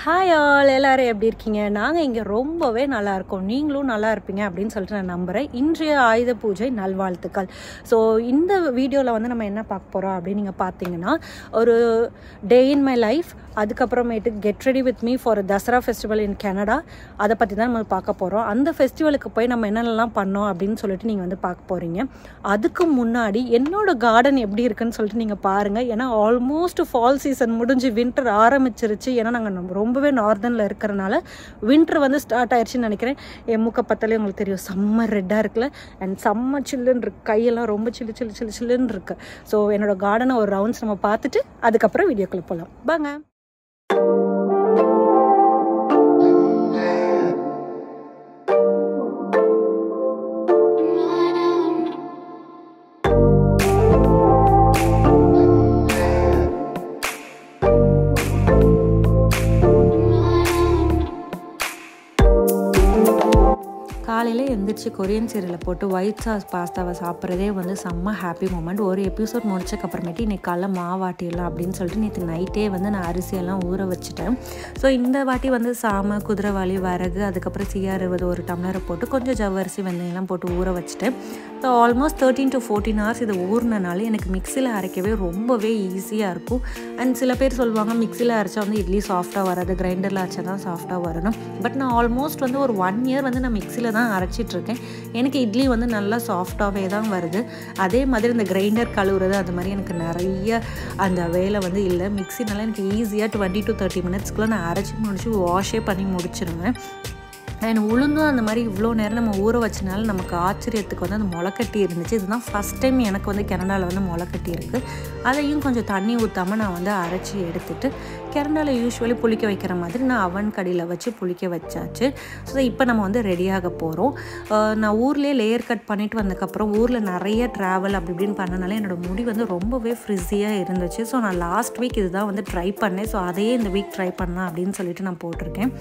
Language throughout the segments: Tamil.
ஹாய் ஆல் எல்லாரும் எப்படி இருக்கீங்க? நாங்கள் இங்கே ரொம்பவே நல்லா இருக்கோம். நீங்களும் நல்லா இருப்பீங்க அப்படின்னு சொல்லிட்டு நான் நம்புகிறேன் இன்றைய ஆயுத பூஜை நல்வாழ்த்துக்கள். ஸோ இந்த வீடியோவில் வந்து நம்ம என்ன பார்க்க போகிறோம் அப்படின்னு நீங்கள் பார்த்தீங்கன்னா ஒரு டே இன் மை லைஃப் அதுக்கப்புறமேட்டு get ready with me for Dussehra festival in Canada அதை பற்றி தான் நம்ம பார்க்க போகிறோம் அந்த ஃபெஸ்டிவலுக்கு போய் நம்ம என்னென்னலாம் பண்ணோம் அப்படின்னு சொல்லிட்டு நீங்கள் வந்து பார்க்க போகிறீங்க அதுக்கு முன்னாடி என்னோடய கார்டன் எப்படி இருக்குன்னு சொல்லிட்டு நீங்கள் பாருங்கள் ஏன்னா ஆல்மோஸ்ட் ஃபால் சீசன் முடிஞ்சு வின்டர் ஆரம்பிச்சிருச்சு. ஏன்னா நாங்கள் ரொம்பவே நார்தனில் இருக்கிறனால வின்டர் வந்து ஸ்டார்ட் ஆயிடுச்சுன்னு நினைக்கிறேன். என் மூக்க பார்த்தாலே உங்களுக்கு தெரியும். செம்ம ரெட்டாக இருக்குல்ல. அண்ட் செம்ம சில்லுன்னு இருக்கு. கையெல்லாம் ரொம்ப சில்லு சில்லு சில்லு சில்லுன்னு இருக்கு. ஸோ என்னோட கார்டனை ஒரு ரவுண்ட்ஸ் நம்ம பார்த்துட்டு அதுக்கப்புறம் வீடியோக்குள்ளே போகலாம் பாங்க காலையில் எந்திரிச்சு கொரியன் சீரியலை போட்டு ஒயிட் சாஸ் பாஸ்தாவை சாப்பிட்றதே வந்து செம்ம ஹாப்பி மூமெண்ட் ஒரு எபிசோட் முடிச்சக்கப்புறமேட்டு இன்றைக்கி காலைல மாவாட்டிடலாம் அப்படின்னு சொல்லிட்டு நேற்று நைட்டே வந்து நான் அரிசியெல்லாம் ஊற வச்சுட்டேன். ஸோ இந்த வாட்டி வந்து சாம குதிரைவாளி வரகு அதுக்கப்புறம் சியா இருபது ஒரு டம்ளரை போட்டு கொஞ்சம் ஜவ்வரிசி வெந்தயம்லாம் போட்டு ஊற வச்சுட்டேன். So almost thirteen to fourteen hours இதை ஊறினால எனக்கு மிக்சியில் அரைக்கவே ரொம்பவே ஈஸியாக இருக்கும். அண்ட் சில பேர் சொல்லுவாங்க மிக்சியில் அரைச்சா வந்து இட்லி சாஃப்டாக வராது கிரைண்டரில் அரைச்சா தான் சாஃப்டாக வரணும். பட் நான் ஆல்மோஸ்ட் வந்து ஒரு ஒன் இயர் வந்து நான் மிக்சியில் தான் அரைச்சிட்ருக்கேன். எனக்கு இட்லி வந்து நல்லா சாஃப்டாகவே தான் வருது. அதே மாதிரி இந்த கிரைண்டர் கழுவுறது அது மாதிரி எனக்கு நிறைய அந்த வேலை வந்து இல்லை. மிக்சினால எனக்கு ஈஸியாக டுவெண்ட்டி டு தேர்ட்டி மினிட்ஸ்க்குள்ளே நான் அரைச்சி முடிச்சு வாஷே பண்ணி முடிச்சிருவேன். அண்ட் உளுந்தும் அந்த மாதிரி இவ்வளோ நேரம் நம்ம ஊற வச்சனால நமக்கு ஆச்சரியத்துக்கு வந்து அந்த முளைக்கட்டி இருந்துச்சு. இதுதான் ஃபஸ்ட் டைம் எனக்கு வந்து கனடாவில் வந்து முளைக்கட்டி இருக்குது அதையும் கொஞ்சம் தண்ணி ஊற்றாமல் நான் வந்து அரைச்சி எடுத்துட்டு கனடாவில் யூஸ்வலி புளிக்க வைக்கிற மாதிரி நான் அவன் கடியில் வச்சு புளிக்க வச்சாச்சு. ஸோ இப்போ நம்ம வந்து ரெடியாக போகிறோம் நான் ஊர்லேயே லேயர் கட் பண்ணிட்டு வந்ததுக்கப்புறம் ஊரில் நிறைய ட்ராவல் அப்படி இப்படின்னு பண்ணனால என்னோடய முடி வந்து ரொம்பவே ஃப்ரிஸியாக இருந்துச்சு. ஸோ நான் லாஸ்ட் வீக் இதுதான் வந்து ட்ரை பண்ணேன். ஸோ அதையே இந்த வீக் ட்ரை பண்ணலாம் அப்படின்னு சொல்லிட்டு நான் போட்டிருக்கேன்.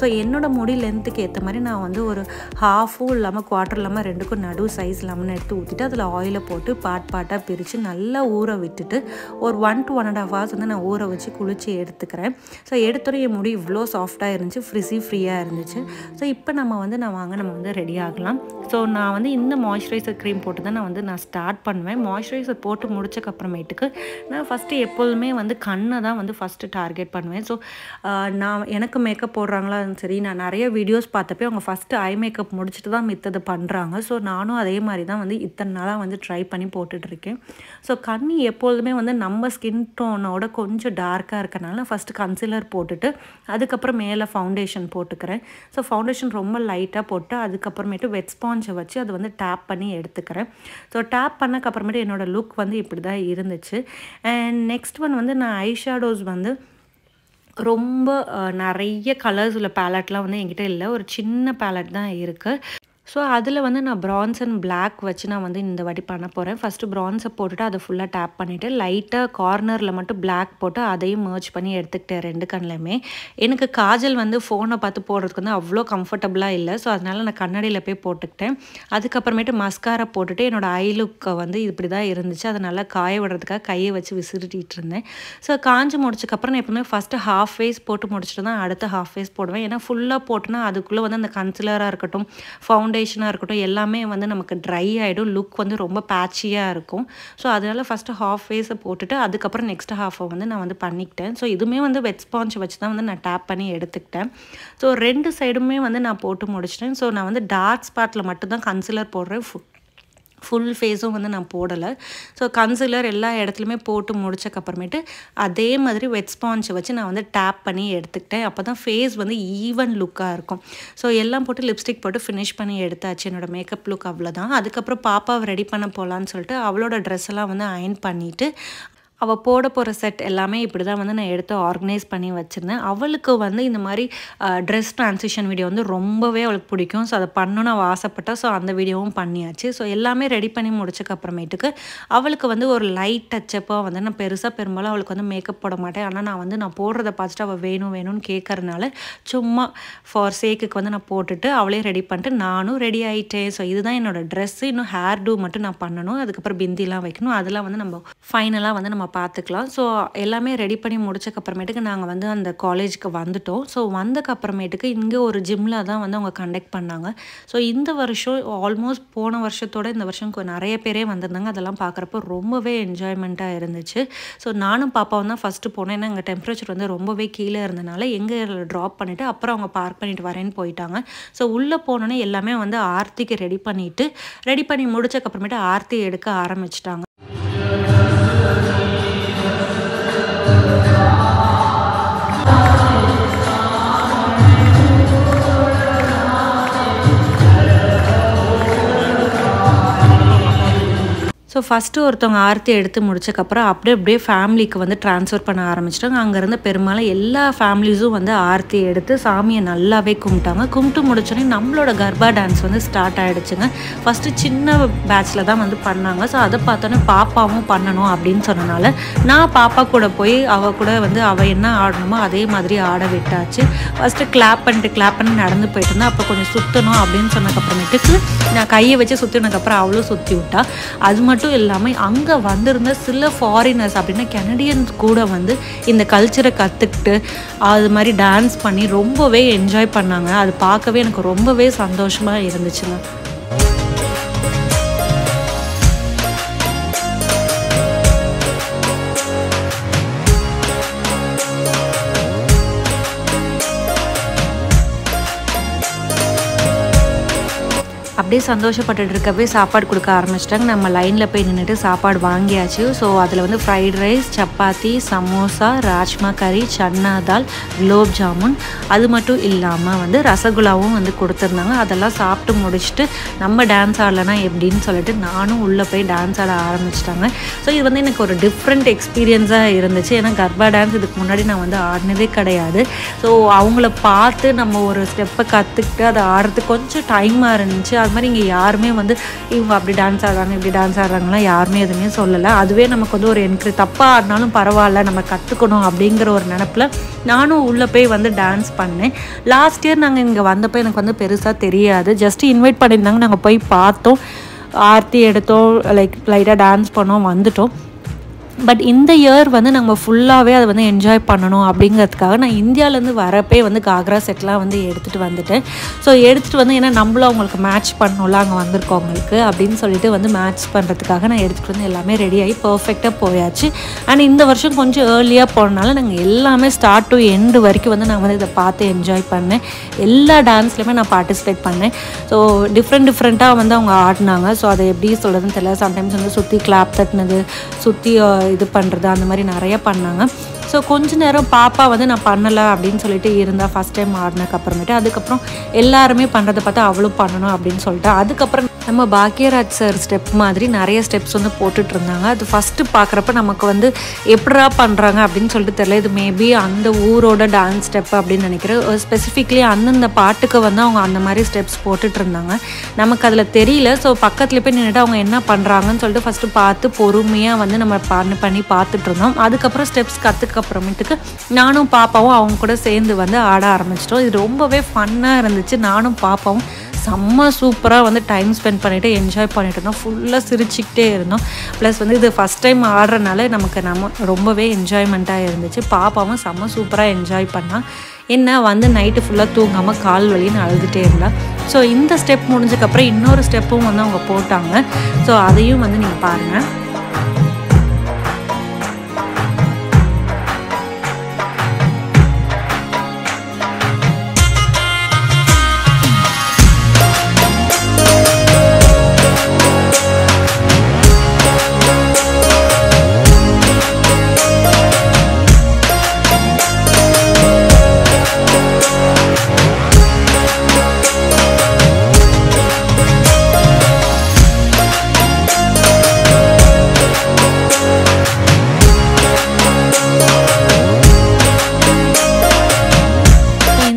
ஸோ என்னோடய முடி லென்த்துக்கு ஏற்ற மாதிரி நான் வந்து ஒரு ஹாஃபும் இல்லாமல் குவார்ட்டர் இல்லாமல் ரெண்டுக்கும் நடு சைஸ் லெமன் எடுத்து ஊற்றிட்டு அதில் ஆயிலை போட்டு பாட் பாட்டாக பிரித்து நல்லா ஊற விட்டுட்டு ஒரு one to one and half hours வந்து நான் ஊற வச்சு குளித்து எடுத்துக்கிறேன். ஸோ எடுத்தோடனே என் முடி இவ்வளோ சாஃப்டாக இருந்துச்சு ஃப்ரிஸி ஃப்ரீயாக இருந்துச்சு. ஸோ இப்போ நம்ம வந்து நான் வாங்க நம்ம வந்து ரெடி ஆகலாம். ஸோ நான் வந்து இந்த மாய்ஸ்சரைசர் க்ரீம் போட்டு தான் நான் வந்து நான் ஸ்டார்ட் பண்ணுவேன். மாய்ஸ்சரைசர் போட்டு முடிச்சக்கப்புறமேட்டுக்கு நான் ஃபஸ்ட்டு எப்போதுமே வந்து கண்ணை தான் வந்து ஃபஸ்ட்டு டார்கெட் பண்ணுவேன். ஸோ நான் எனக்கு மேக்கப் போடுறாங்களா சரி நான் நிறைய வீடியோஸ் பார்த்தப்போ அவங்க ஃபஸ்ட்டு ஐ மேக்கப் முடிச்சுட்டு தான் மித்தது பண்ணுறாங்க ஸோ நானும் அதே மாதிரி தான் வந்து இத்தனை நாளாக வந்து ட்ரை பண்ணி போட்டுட்ருக்கேன். ஸோ கண்ணி எப்பொழுதுமே வந்து நம்ம ஸ்கின் டோனோட கொஞ்சம் டார்க்காக இருக்கனால ஃபஸ்ட்டு கன்சிலர் போட்டுட்டு அதுக்கப்புறம் மேலே ஃபவுண்டேஷன் போட்டுக்கிறேன். ஸோ ஃபவுண்டேஷன் ரொம்ப லைட்டாக போட்டு அதுக்கப்புறமேட்டு வெட் ஸ்பாஞ்சை வச்சு அதை வந்து டேப் பண்ணி எடுத்துக்கிறேன். ஸோ டேப் பண்ணக்கப்புறமேட்டு என்னோடய லுக் வந்து இப்படி தான் இருந்துச்சு. அண்ட் நெக்ஸ்ட் ஒன் வந்து நான் ஐ ஷேடோஸ் வந்து ரொம்ப நிறைய கலர்ஸ் உள்ள பேலட்லாம் வந்து என்கிட்ட இல்லை. ஒரு சின்ன பேலட் தான் இருக்குது ஸோ அதில் வந்து நான் ப்ரான்ஸ் அண்ட் பிளாக் வச்சு நான் வந்து இந்த வாட்டி பண்ண போகிறேன் ஃபஸ்ட்டு ப்ரான்ஸை போட்டுட்டு அதை ஃபுல்லாக டேப் பண்ணிவிட்டு லைட்டாக கார்னரில் மட்டும் பிளாக் போட்டு அதையும் மர்ச் பண்ணி எடுத்துக்கிட்டேன் ரெண்டு கண்ணிலையுமே. எனக்கு காஜல் வந்து ஃபோனை பார்த்து போடுறதுக்கு வந்து அவ்வளோ கம்ஃபர்டபுளாக இல்லை. ஸோ அதனால் நான் கண்ணாடியில் போய் போட்டுக்கிட்டேன். அதுக்கப்புறமேட்டு மஸ்காரை போட்டுட்டு என்னோடய ஐ லுக்கை வந்து இப்படி தான் இருந்துச்சு. அதை நல்லா காய விடுறதுக்காக கையை வச்சு விசிறிட்டு இருந்தேன். ஸோ காஞ்சி முடிச்சக்கப்புறம் நான் எப்பவுமே ஃபஸ்ட்டு ஹாஃப் ஃபேஸ் போட்டு முடிச்சுட்டு தான் அடுத்த ஹாஃப் ஃபேஸ் போடுவேன். ஏன்னா ஃபுல்லாக போட்டுனா அதுக்குள்ளே வந்து அந்த கன்சிலராக இருக்கட்டும் ஃபவுண்டேஷன் ஃபவுண்டேஷனாக இருக்கட்டும் எல்லாமே வந்து நமக்கு ட்ரை ஆகிடும் லுக் வந்து ரொம்ப பேச்சியாக இருக்கும். ஸோ அதனால் ஃபஸ்ட்டு ஹாஃப் ஃபேஸை போட்டுட்டு அதுக்கப்புறம் நெக்ஸ்ட் ஹாஃபை வந்து நான் வந்து பண்ணிக்கிட்டேன். ஸோ இதுவுமே வந்து வெட் ஸ்பாஞ்ச் வச்சு தான் வந்து நான் டேப் பண்ணி எடுத்துக்கிட்டேன். ஸோ ரெண்டு சைடுமே வந்து நான் போட்டு முடிச்சிட்டேன். ஸோ நான் வந்து டார்க் ஸ்பாட்டில் மட்டும்தான் கன்சிலர் போடுறேன். ஃபுல் ஃபேஸும் வந்து நான் போடலை. ஸோ கன்சிலர் எல்லா இடத்துலையுமே போட்டு முடிச்சக்கப்புறமேட்டு அதே மாதிரி வெட் ஸ்பாஞ்சை வச்சு நான் வந்து டேப் பண்ணி எடுத்துக்கிட்டேன். அப்போ தான் ஃபேஸ் வந்து ஈவன் லுக்காக இருக்கும். ஸோ எல்லாம் போட்டு லிப்ஸ்டிக் போட்டு ஃபினிஷ் பண்ணி எடுத்தாச்சு. என்னோடய மேக்கப் லுக் அவ்வளோதான் அதுக்கப்புறம் பாப்பாவை ரெடி பண்ண போகலான்னு சொல்லிட்டு அவளோட ட்ரெஸ் எல்லாம் வந்து அயன் பண்ணிவிட்டு அவள் போட போகிற செட் எல்லாமே இப்படி தான் வந்து நான் எடுத்து ஆர்கனைஸ் பண்ணி வச்சுருந்தேன். அவளுக்கு வந்து இந்த மாதிரி ட்ரெஸ் ட்ரான்சிஷன் வீடியோ வந்து ரொம்பவே அவளுக்கு பிடிக்கும். ஸோ அதை பண்ணணும்னு அவள் ஆசைப்பட்டா ஸோ அந்த வீடியோவும் பண்ணியாச்சு. ஸோ எல்லாமே ரெடி பண்ணி முடிச்சக்கு அப்புறமேட்டுக்கு அவளுக்கு வந்து ஒரு லைட் டச்சப்பாக வந்து நான் பெருசாக பெரும்பாலும் அவளுக்கு வந்து மேக்கப் போட மாட்டேன். ஆனால் நான் வந்து நான் போடுறத பார்த்துட்டு அவள் வேணும் வேணும்னு கேட்கறனால சும்மா ஃபார் சேக்குக்கு வந்து நான் போட்டுட்டு அவளே ரெடி பண்ணிட்டு நானும் ரெடி ஆகிட்டேன் ஸோ இதுதான் என்னோடய ட்ரெஸ்ஸு இன்னும் ஹேர் டூ மட்டும் நான் பண்ணணும். அதுக்கப்புறம் பிந்திலாம் வைக்கணும். அதெல்லாம் வந்து நம்ம ஃபைனலாக வந்து நம்ம பார்த்துக்கலாம். ஸோ எல்லாமே ரெடி பண்ணி முடிச்சக்கப்புறமேட்டுக்கு நாங்கள் வந்து அந்த காலேஜுக்கு வந்துட்டோம். ஸோ வந்தக்கப்புறமேட்டுக்கு இங்கே ஒரு ஜிம்மில் தான் வந்து அவங்க கண்டக்ட் பண்ணாங்க. ஸோ இந்த வருஷம் ஆல்மோஸ்ட் போன வருஷத்தோட இந்த வருஷம் நிறைய பேரே வந்திருந்தாங்க. அதெல்லாம் பார்க்குறப்போ ரொம்பவே என்ஜாய்மெண்ட்டாக இருந்துச்சு. ஸோ நானும் பாப்பாவும் தான் ஃபஸ்ட்டு போனேன் ஏன்னா எங்கள் டெம்பரேச்சர் வந்து ரொம்பவே கீழே இருந்தனால எங்கே ட்ராப் பண்ணிவிட்டு அப்புறம் அவங்க பார்க் பண்ணிட்டு வரேன்னு போயிட்டாங்க. ஸோ உள்ளே போனோன்னே எல்லாமே வந்து ஆர்த்திக்கு ரெடி பண்ணிவிட்டு ரெடி பண்ணி முடிச்சக்கப்புறமேட்டு ஆர்த்தி எடுக்க ஆரம்பிச்சிட்டாங்க. ஸோ ஃபஸ்ட்டு ஒருத்தவங்க ஆர்த்தி எடுத்து முடிச்சக்கப்புறம் அப்படியே அப்படியே ஃபேமிலிக்கு வந்து ட்ரான்ஸ்ஃபர் பண்ண ஆரம்பிச்சிட்டாங்க. அங்கேருந்து பெரும்பாலும் எல்லா ஃபேமிலிஸும் வந்து ஆர்த்தி எடுத்து சாமியை நல்லாவே கும்பிட்டாங்க. கும்பிட்டு முடிச்சோடனே நம்மளோட கர்பா டான்ஸ் வந்து ஸ்டார்ட் ஆகிடுச்சுங்க ஃபஸ்ட்டு சின்ன பேட்சில் தான் வந்து பண்ணாங்க. ஸோ அதை பார்த்தோன்னே பாப்பாவும் பண்ணணும் அப்படின்னு சொன்னனால நான் பாப்பா கூட போய் அவள் கூட வந்து அவள் என்ன ஆடணுமோ அதே மாதிரி ஆட விட்டாச்சு. ஃபஸ்ட்டு கிளாப் பண்ணிட்டு கிளாப் பண்ணி நடந்து போயிட்டு இருந்தா அப்போ கொஞ்சம் சுற்றணும் அப்படின்னு சொன்னதுக்கப்புறமேட்டுக்கு நான் கையை வச்சு சுற்றினதுக்கப்புறம் அவளும் சுற்றி விட்டா. அது மட்டும் மட்டும் இல்லாமல் அங்கே வந்திருந்த சில ஃபாரினர்ஸ் அப்படின்னா கெனடியன்ஸ் கூட வந்து இந்த கல்ச்சரை கற்றுக்கிட்டு அது மாதிரி டான்ஸ் பண்ணி ரொம்பவே என்ஜாய் பண்ணாங்க. அது பார்க்கவே எனக்கு ரொம்பவே சந்தோஷமாக இருந்துச்சுங்க. அப்படியே சந்தோஷப்பட்டுட்டு இருக்கவே சாப்பாடு கொடுக்க ஆரம்பிச்சிட்டாங்க. நம்ம லைனில் போய் நின்றுட்டு சாப்பாடு வாங்கியாச்சு. ஸோ அதில் வந்து ஃப்ரைட் ரைஸ் சப்பாத்தி சமோசா ராஜ்மா கறி சன்னா தால் குலோப் ஜாமுன். அது மட்டும் இல்லாமல் வந்து ரசகுல்லாவும் வந்து கொடுத்துருந்தாங்க. அதெல்லாம் சாப்பிட்டு முடிச்சுட்டு நம்ம டான்ஸ் ஆடலனா எப்படின்னு சொல்லிட்டு நானும் உள்ளே போய் டான்ஸ் ஆட ஆரம்பிச்சிட்டாங்க. ஸோ இது வந்து எனக்கு ஒரு டிஃப்ரெண்ட் எக்ஸ்பீரியன்ஸாக இருந்துச்சு. ஏன்னா கர்பா டான்ஸ் இதுக்கு முன்னாடி நான் வந்து ஆடினதே கிடையாது. ஸோ அவங்கள பார்த்து நம்ம ஒரு ஸ்டெப்பை கற்றுக்கிட்டு அதை ஆடுறதுக்கு கொஞ்சம் டைமாக இருந்துச்சு. அது மாதிரி இங்கே யாருமே வந்து இவங்க அப்படி டான்ஸ் ஆடுறாங்க இப்படி டான்ஸ் ஆடுறாங்கலாம் யாருமே எதுவுமே சொல்லலை. அதுவே நமக்கு வந்து ஒரு என்கரேஜ் தப்பாக ஆடினாலும் பரவாயில்ல நம்ம கற்றுக்கணும் அப்படிங்கிற ஒரு நினப்பில் நானும் உள்ளே போய் வந்து டான்ஸ் பண்ணேன். லாஸ்ட் இயர் நாங்கள் இங்கே வந்தப்போ எனக்கு வந்து பெருசாக தெரியாது. ஜஸ்ட் இன்வைட் பண்ணியிருந்தாங்க. நாங்கள் போய் பார்த்தோம். ஆர்த்தி எடுத்தோம். லைக் லைட்டாக டான்ஸ் பண்ணோம் வந்துட்டோம். பட் இந்த இயர் வந்து நம்ம ஃபுல்லாகவே அதை வந்து என்ஜாய் பண்ணணும் அப்படிங்கிறதுக்காக நான் இந்தியாவிலேருந்து வரப்பே வந்து காக்ரா செட்லாம் வந்து எடுத்துகிட்டு வந்துட்டேன். ஸோ எடுத்துகிட்டு வந்து ஏன்னா நம்மளும் அவங்களுக்கு மேட்ச் பண்ணணும்ல அங்கே வந்திருக்கவங்களுக்கு அப்படின்னு சொல்லிட்டு வந்து மேட்ச் பண்ணுறதுக்காக நான் எடுத்துகிட்டு வந்து எல்லாமே ரெடி ஆகி பர்ஃபெக்டாக போயாச்சு. அண்ட் இந்த வருஷம் கொஞ்சம் ஏர்லியாக போனனால நாங்கள் எல்லாமே ஸ்டார்ட் டு எண்டு வரைக்கும் வந்து நான் வந்து இதை பார்த்து என்ஜாய் பண்ணேன். எல்லா டான்ஸ்லையுமே நான் பார்ட்டிசிபேட் பண்ணேன். ஸோ டிஃப்ரெண்ட் டிஃப்ரெண்ட்டாக வந்து அவங்க ஆடினாங்க. ஸோ அதை எப்படி சொல்கிறதுன்னு தெரியல. சம்டைம்ஸ் வந்து சுற்றி கிளாப் தட்டினது சுற்றி இது பண்ணுறது அந்த மாதிரி நிறைய பண்ணாங்க. ஸோ கொஞ்ச நேரம் பாப்பா வந்து நான் பண்ணலை அப்படின்னு சொல்லிட்டு இருந்தா ஃபஸ்ட் டைம் ஆடினதுக்கு அப்புறமேட்டு அதுக்கப்புறம் எல்லாருமே பண்ணுறதை பார்த்து அவளும் பண்ணணும் அப்படின்னு சொல்லிட்டு. அதுக்கப்புறம் நம்ம பாக்யராஜ் சார் ஸ்டெப் மாதிரி நிறைய ஸ்டெப்ஸ் வந்து போட்டுட்டு இருந்தாங்க அது ஃபஸ்ட்டு பார்க்குறப்ப நமக்கு வந்து எப்படா பண்ணுறாங்க அப்படின்னு சொல்லிட்டு தெரியல. இது மேபி அந்த ஊரோட டான்ஸ் ஸ்டெப் அப்படின்னு நினைக்கிறேன். ஸ்பெசிஃபிக்லி அந்தந்த பாட்டுக்கு வந்து அவங்க அந்த மாதிரி ஸ்டெப்ஸ் போட்டுட்டு இருந்தாங்க நமக்கு அதில் தெரியல. ஸோ பக்கத்தில் போய் நின்றுட்டு அவங்க என்ன பண்ணுறாங்கன்னு சொல்லிட்டு ஃபஸ்ட்டு பார்த்து பொறுமையாக வந்து நம்ம பண்ணி பண்ணி பார்த்துட்டு இருந்தோம் அதுக்கப்புறம் ஸ்டெப்ஸ் கற்றுக்க அப்புறமேட்டுக்கு நானும் பாப்பாவும் அவங்க கூட சேர்ந்து வந்து ஆட ஆரம்பிச்சிட்டோம். இது ரொம்பவே ஃபன்னாக இருந்துச்சு. நானும் பாப்பாவும் செம்ம சூப்பராக வந்து டைம் ஸ்பெண்ட் பண்ணிவிட்டு என்ஜாய் பண்ணிட்டு இருந்தோம். ஃபுல்லாக சிரிச்சுக்கிட்டே இருந்தோம். ப்ளஸ் வந்து இது ஃபஸ்ட் டைம் ஆடுறனால நமக்கு நம்ம ரொம்பவே என்ஜாய்மெண்ட்டாக இருந்துச்சு. பாப்பாவும் செம்ம சூப்பராக என்ஜாய் பண்ணால் என்ன வந்து நைட்டு ஃபுல்லாக தூங்காமல் கால் வலின்னு அழுதுகிட்டே இருந்தா. ஸோ இந்த ஸ்டெப் முடிஞ்சக்கப்புறம் இன்னொரு ஸ்டெப்பும் வந்து அவங்க போட்டாங்க. ஸோ அதையும் வந்து நீங்கள் பாருங்கள்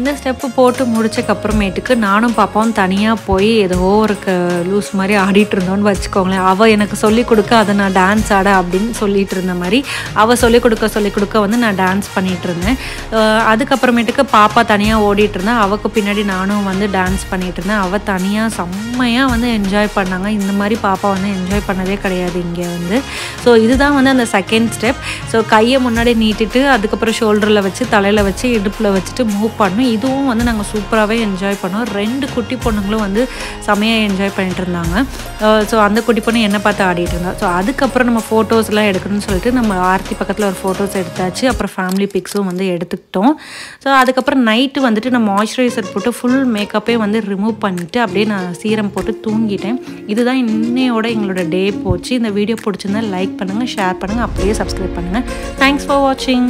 இந்த ஸ்டெப்பு போட்டு முடிச்சக்கப்புறமேட்டுக்கு நானும் பாப்பாவும் தனியாக போய் ஏதோ ஒரு க லூஸ் மாதிரி ஆடிட்டு இருந்தோன்னு வச்சுக்கோங்களேன். அவள் எனக்கு சொல்லிக் கொடுக்க அதை நான் டான்ஸ் ஆட அப்படின்னு சொல்லிட்டு இருந்த மாதிரி அவள் சொல்லிக் கொடுக்க சொல்லிக் கொடுக்க வந்து நான் டான்ஸ் பண்ணிட்டு இருந்தேன் அதுக்கப்புறமேட்டுக்கு பாப்பா தனியாக ஓடிட்டு இருந்தேன் அவக்கு பின்னாடி நானும் வந்து டான்ஸ் பண்ணிட்டு இருந்தேன் அவள் தனியாக செம்மையாக வந்து என்ஜாய் பண்ணாங்க. இந்த மாதிரி பாப்பா வந்து என்ஜாய் பண்ணதே கிடையாது இங்கே வந்து. ஸோ இதுதான் வந்து அந்த செகண்ட் ஸ்டெப் ஸோ கையை முன்னாடி நீட்டிட்டு அதுக்கப்புறம் ஷோல்டரில் வச்சு தலையில் வச்சு இடுப்பில் வச்சுட்டு மூவ் பண்ணும் இதுவும் வந்து நாங்கள் சூப்பராகவே என்ஜாய் பண்ணோம். ரெண்டு குட்டி பொண்ணுங்களும் வந்து செமையாக என்ஜாய் பண்ணிட்டு இருந்தாங்க. ஸோ அந்த குட்டி பொண்ணு என்னை பார்த்து ஆடிட்டு இருந்தா? ஸோ அதுக்கப்புறம் நம்ம ஃபோட்டோஸ்லாம் எடுக்கணும்னு சொல்லிட்டு நம்ம ஆர்த்தி பக்கத்தில் ஒரு ஃபோட்டோஸ் எடுத்தாச்சு. அப்புறம் ஃபேமிலி பிக்ஸும் வந்து எடுத்துக்கிட்டோம். ஸோ அதுக்கப்புறம் நைட்டு வந்துட்டு நான் மாய்ஸ்சரைசர் போட்டு ஃபுல் மேக்கப்பே வந்து ரிமூவ் பண்ணிவிட்டு அப்படியே நான் சீரம் போட்டு தூங்கிட்டேன். இதுதான் இன்னையோட எங்களோட டே போச்சு. இந்த வீடியோ பிடிச்சிருந்தா லைக் பண்ணுங்கள் ஷேர் பண்ணுங்கள் அப்படியே சப்ஸ்கிரைப் பண்ணுங்கள் தேங்க்ஸ் ஃபார் வாட்சிங்